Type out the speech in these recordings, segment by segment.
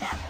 Snap.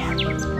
Yeah.